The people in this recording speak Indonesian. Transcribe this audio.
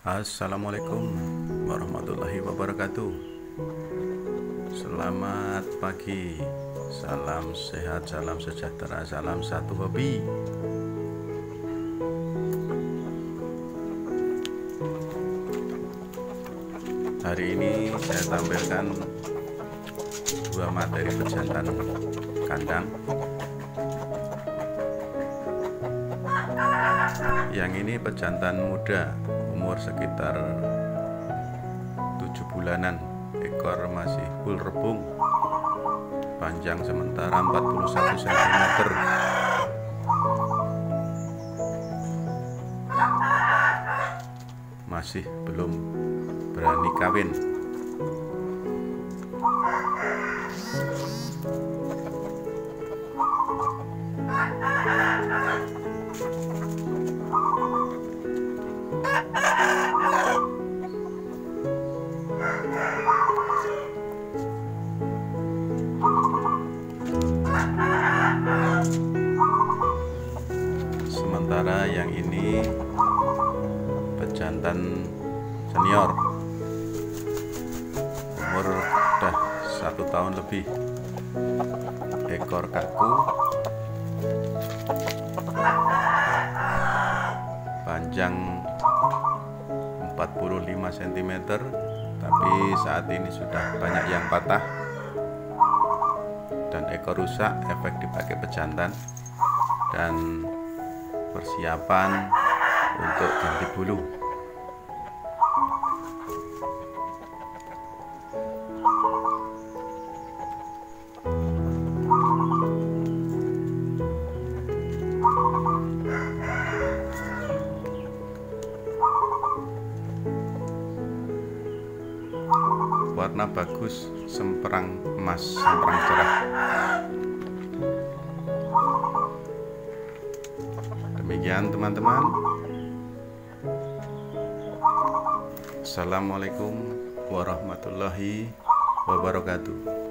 Assalamualaikum warahmatullahi wabarakatuh. Selamat pagi. Salam sehat, salam sejahtera, salam satu hobi. Hari ini saya tampilkan dua materi pejantan kandang Yang ini pejantan muda umur sekitar 7 bulanan ekor masih full rebung panjang sementara 41 cm masih belum berani kawin sementara yang ini pejantan senior. Umur udah satu tahun lebih. Ekor kaku. Panjang 45 cm tapi saat ini sudah banyak yang patah. Dan ekor rusak efek dipakai pejantan. Dan persiapan untuk ganti bulu. Warna bagus semperang emas semperang cerah demikian teman-teman. Assalamualaikum warahmatullahi wabarakatuh